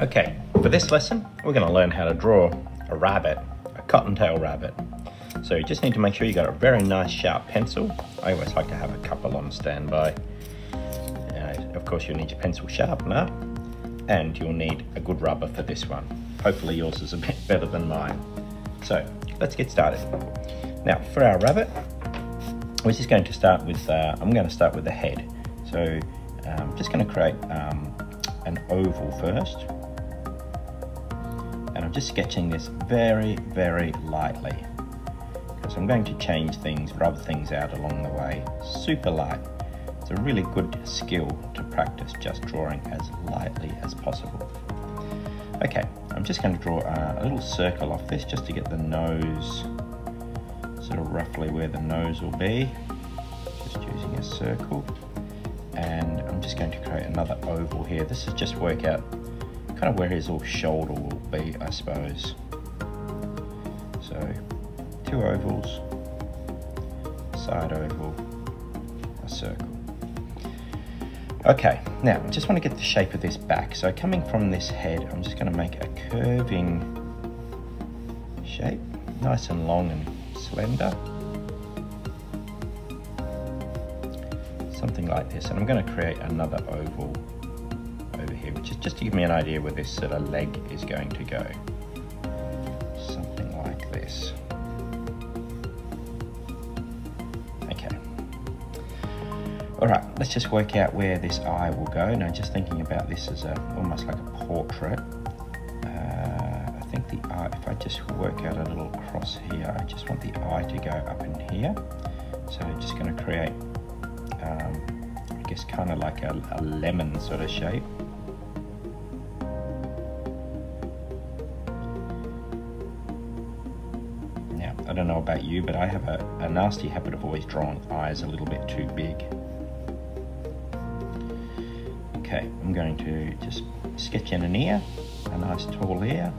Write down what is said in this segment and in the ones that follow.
Okay, for this lesson, we're going to learn how to draw a rabbit, a cottontail rabbit. So you just need to make sure you got a very nice sharp pencil. I always like to have a couple on standby. Uh, of course, you'll need your pencil sharpener and you'll need a good rubber for this one. Hopefully yours is a bit better than mine. So let's get started. Now for our rabbit, we're just going to start with, uh, I'm going to start with the head. So I'm um, just going to create um, an oval first just sketching this very, very lightly because I'm going to change things, rub things out along the way, super light. It's a really good skill to practice just drawing as lightly as possible. Okay, I'm just going to draw a, little circle off this just to get the nose sort of roughly where the nose will be. Just using a circle. And I'm just going to create another oval here. This is just work out kind of where his little shoulder will be, I suppose. So, two ovals, side oval, a circle. Okay, now I just want to get the shape of this back. So coming from this head, I'm just going to make a curving shape, nice and long and slender. Something like this. And I'm going to create another oval here, which is just to give me an idea where this sort of leg is going to go. Something like this. Okay. All right, let's just work out where this eye will go. Now, just thinking about this as a almost like a portrait. Uh, I think the eye, if I just work out a little cross here, I just want the eye to go up in here. So I'm just going to create, um, I guess, kind of like a, a lemon sort of shape. Don't know about you, but I have a, a nasty habit of always drawing eyes a little bit too big. Okay, I'm going to just sketch in an ear, a nice tall ear.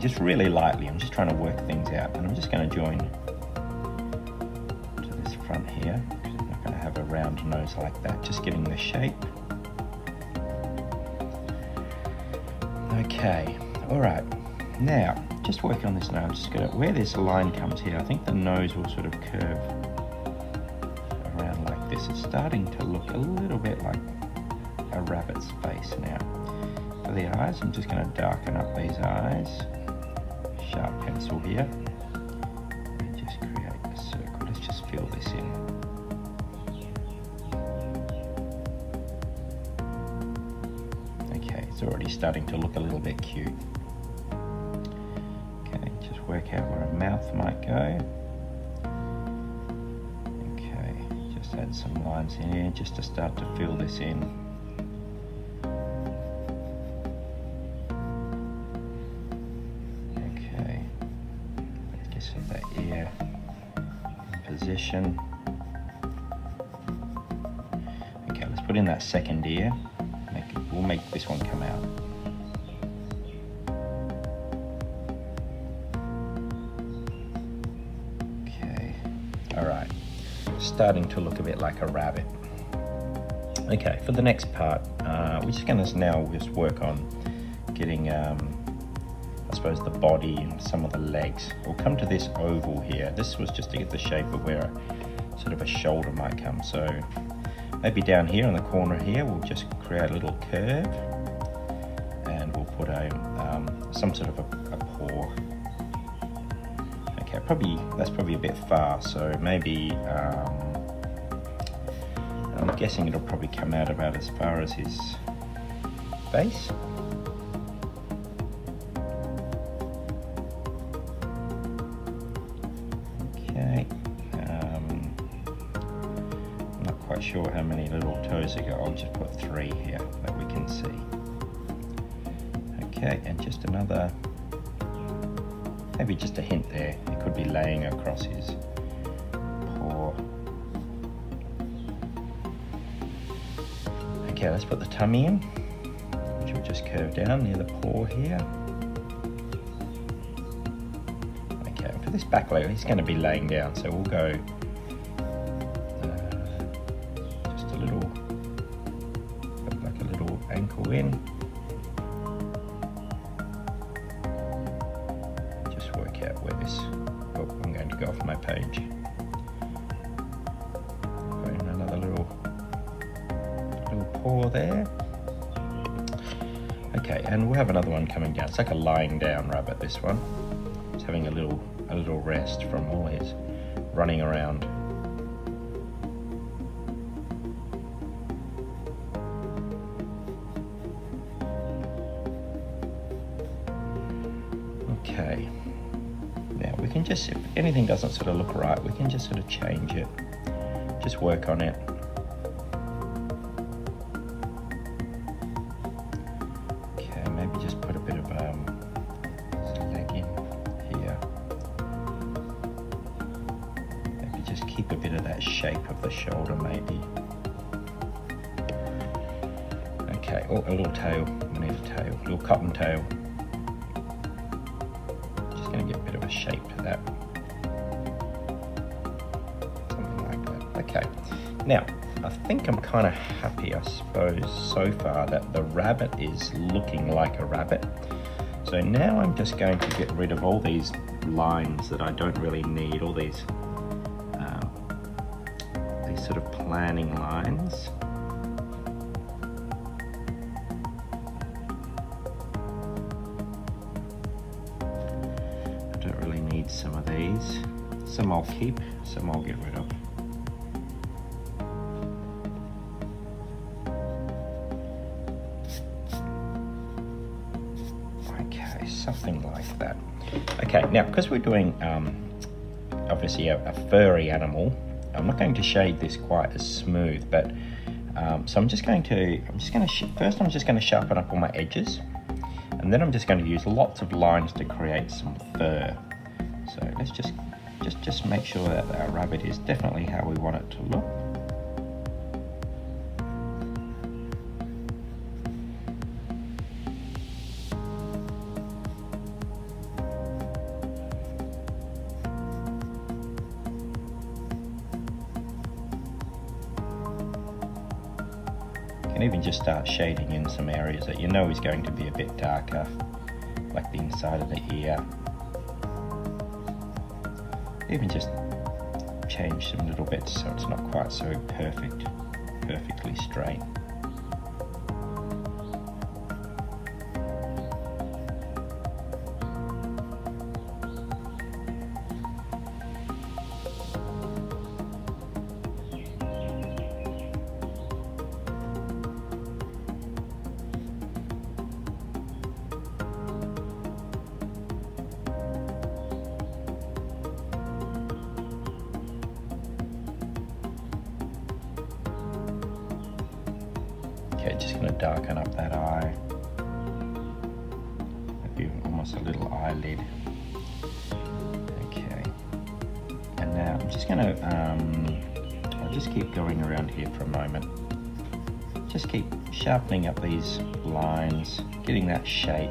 Just really lightly, I'm just trying to work things out, and I'm just going to join to this front here, I'm not going to have a round nose like that, just getting the shape. Okay, all right, now, just working on this now, I'm just going to, where this line comes here, I think the nose will sort of curve around like this. It's starting to look a little bit like a rabbit's face now for the eyes. I'm just going to darken up these eyes. Sharp pencil here. And just create a circle. Let's just fill this in. Okay, it's already starting to look a little bit cute. Okay, just work out where a mouth might go. Okay, just add some lines in here just to start to fill this in. Position. Okay, let's put in that second ear. Make we'll make this one come out. Okay, all right. Starting to look a bit like a rabbit. Okay, for the next part, uh, we're just going to now just work on getting um, I suppose the body and some of the legs. We'll come to this oval here. This was just to get the shape of where a, sort of a shoulder might come. So maybe down here in the corner here, we'll just create a little curve and we'll put a um, some sort of a, a paw. Okay, probably that's probably a bit far. So maybe um, I'm guessing it'll probably come out about as far as his base. Sure how many little toes ago. I'll just put three here that we can see. Okay, and just another, maybe just a hint there. It could be laying across his paw. Okay, let's put the tummy in, which will just curve down near the paw here. Okay, for this back leg, he's going to be laying down, so we'll go there. Okay, and we'll have another one coming down. It's like a lying down rabbit, this one. It's having a little a little rest from all his running around. Okay. Now we can just, if anything doesn't sort of look right, we can just sort of change it. Just work on it. Keep a bit of that shape of the shoulder maybe. Okay, oh, a little tail, I need a tail, a little cotton tail. Just gonna get a bit of a shape to that. Something like that, okay. Now, I think I'm kind of happy, I suppose, so far that the rabbit is looking like a rabbit. So now I'm just going to get rid of all these lines that I don't really need, all these planning lines. I don't really need some of these. Some I'll keep, some I'll get rid of. Okay, something like that. Okay, now because we're doing um, obviously a, a furry animal, I'm not going to shade this quite as smooth, but um, so I'm just going to, I'm just going to, first I'm just going to sharpen up all my edges, and then I'm just going to use lots of lines to create some fur. So let's just, just, just make sure that our rabbit is definitely how we want it to look. Can even just start shading in some areas that you know is going to be a bit darker, like the inside of the ear. Even just change some little bits so it's not quite so perfect, perfectly straight. Darken up that eye. Maybe almost a little eyelid. Okay. And now I'm just gonna, um, I'll just keep going around here for a moment. Just keep sharpening up these lines, getting that shape.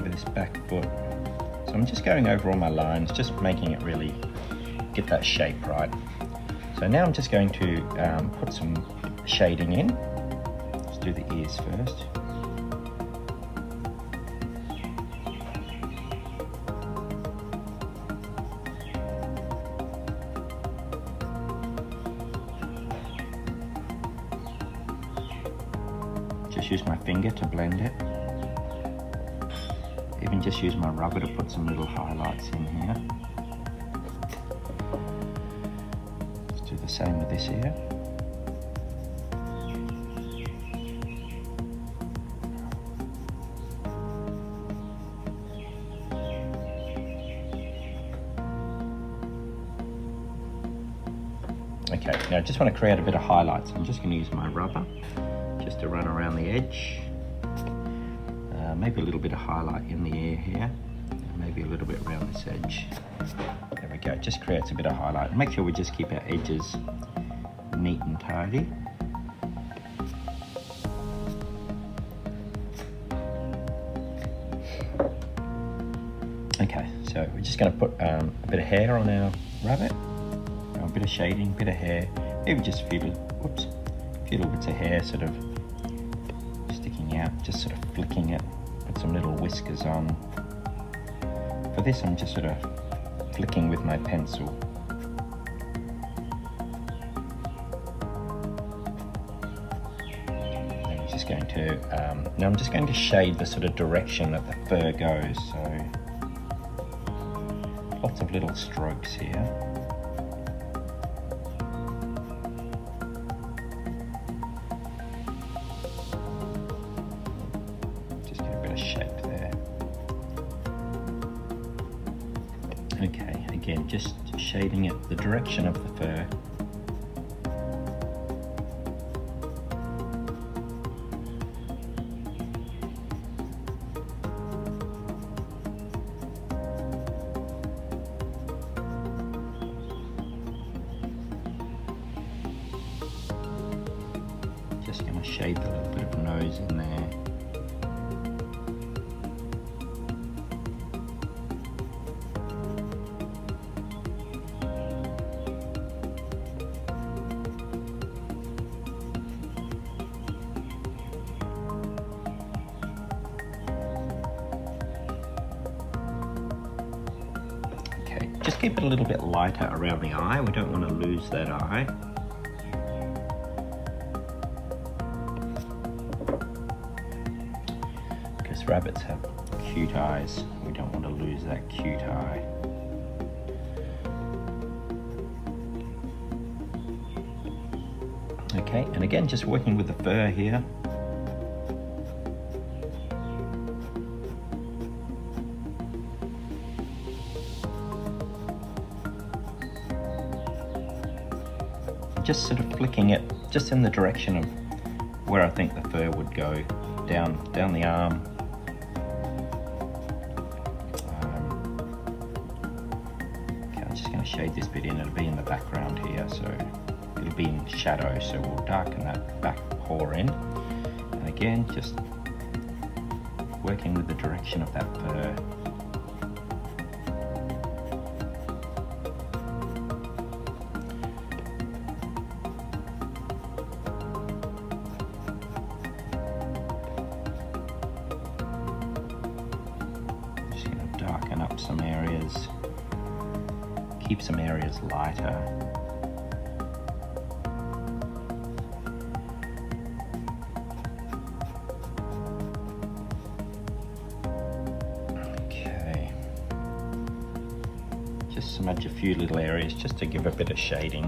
Over this back foot. So I'm just going over all my lines, just making it really get that shape right. So now I'm just going to um, put some shading in. Let's do the ears first. Just use my finger to blend it. Even just use my rubber to put some little highlights in here. Let's do the same with this ear. Okay, now I just want to create a bit of highlights. I'm just going to use my rubber just to run around the edge. Maybe a little bit of highlight in the ear here. Maybe a little bit around this edge. There we go, just creates a bit of highlight. Make sure we just keep our edges neat and tidy. Okay, so we're just going to put um, a bit of hair on our rabbit a bit of shading, a bit of hair, maybe just a few, whoops, a few little bits of hair sort of sticking out, just sort of flicking it, some little whiskers on. For this I'm just sort of flicking with my pencil. I'm just going to, um, now I'm just going to shade the sort of direction that the fur goes, so lots of little strokes here. The direction of the fur. Keep it a little bit lighter around the eye. We don't want to lose that eye. Because rabbits have cute eyes. We don't want to lose that cute eye. Okay, and again, just working with the fur here. Just sort of flicking it just in the direction of where I think the fur would go, down, down the arm. Um, okay, I'm just going to shade this bit in, it'll be in the background here, so it'll be in shadow, so we'll darken that back paw in. And again, just working with the direction of that fur. Keep some areas lighter. Okay, just smudge a few little areas just to give a bit of shading.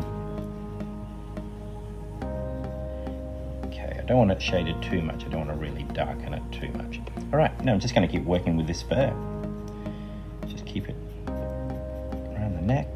Okay, I don't want it shaded too much, I don't want to really darken it too much. All right, now I'm just going to keep working with this fur Just keep it neck.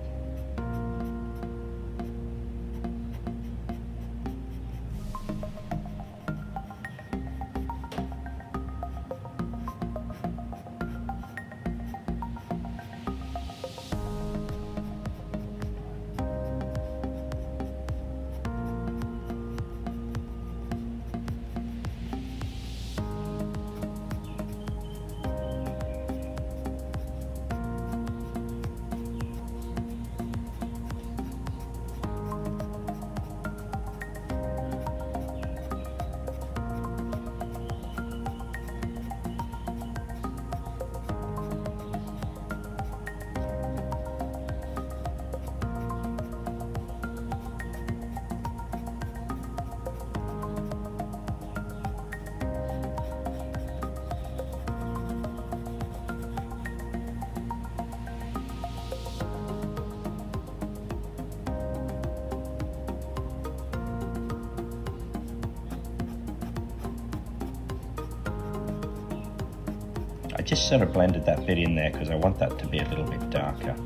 Just sort of blended that bit in there because I want that to be a little bit darker.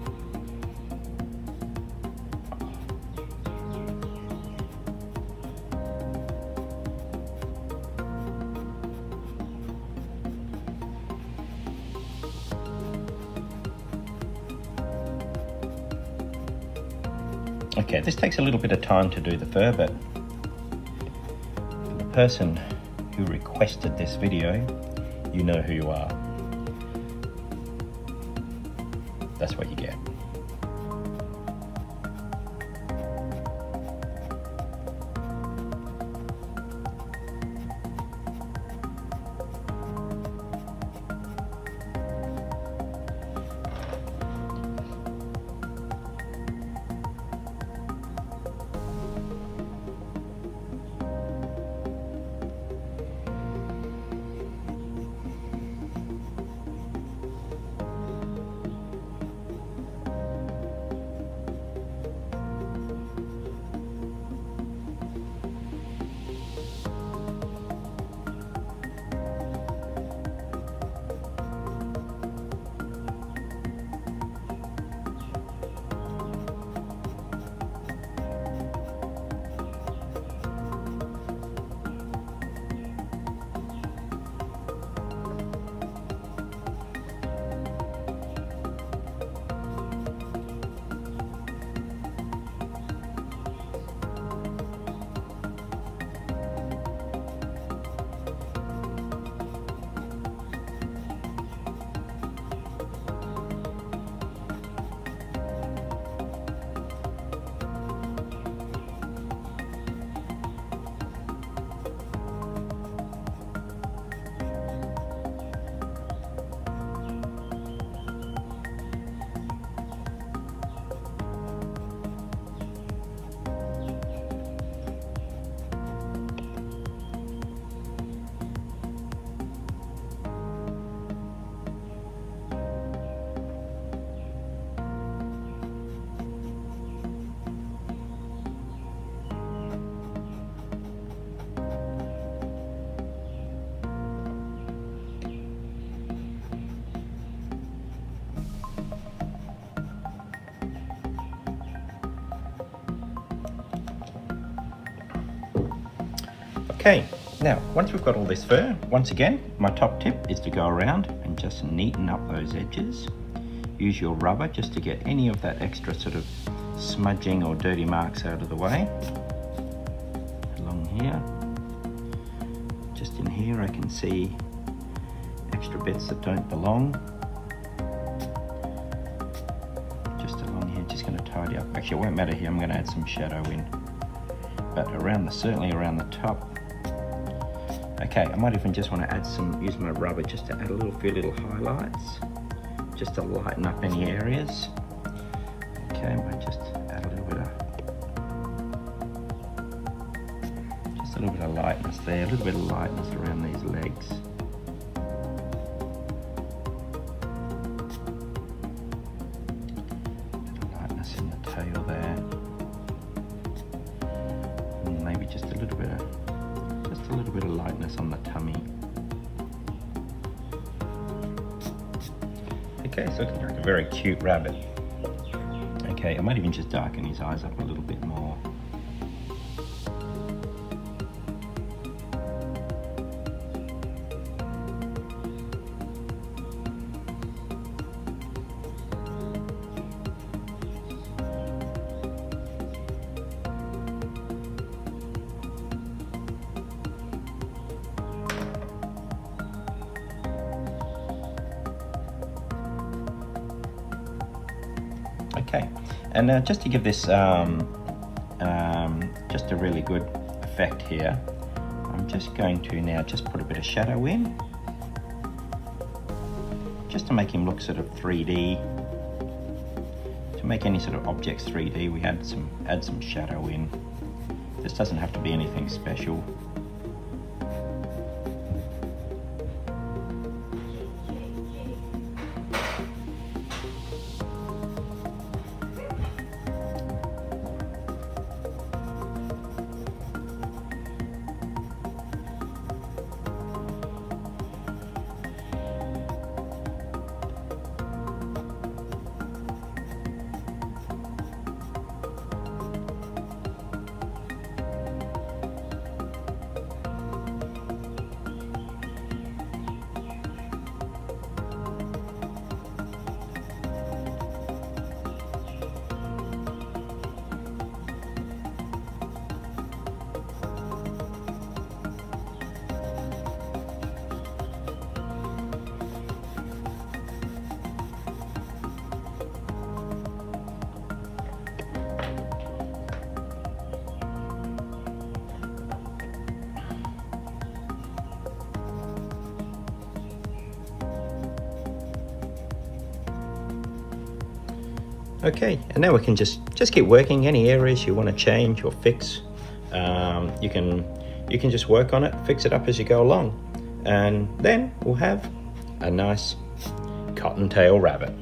Okay, this takes a little bit of time to do the fur, but the person who requested this video, you know who you are. That's what you get. Okay, now once we've got all this fur, once again, my top tip is to go around and just neaten up those edges. Use your rubber just to get any of that extra sort of smudging or dirty marks out of the way. Along here, just in here I can see extra bits that don't belong. Just along here, just gonna tidy up. Actually, it won't matter here, I'm gonna add some shadow in. But around the, certainly around the top, Okay, I might even just want to add some, use my rubber just to add a little few little highlights, just to lighten up any areas. Okay, I might just add a little bit of, just a little bit of lightness there, a little bit of lightness around these legs. Lightness in the tail there. On the tummy. Okay, so it's like a very cute rabbit. Okay, I might even just darken his eyes up a little bit more. Okay, and uh, just to give this um, um, just a really good effect here, I'm just going to now just put a bit of shadow in, just to make him look sort of 3D. To make any sort of objects 3D, we add some add some shadow in. This doesn't have to be anything special. Okay, and now we can just, just keep working any areas you want to change or fix. Um, you can you can just work on it, fix it up as you go along. And then we'll have a nice cottontail rabbit.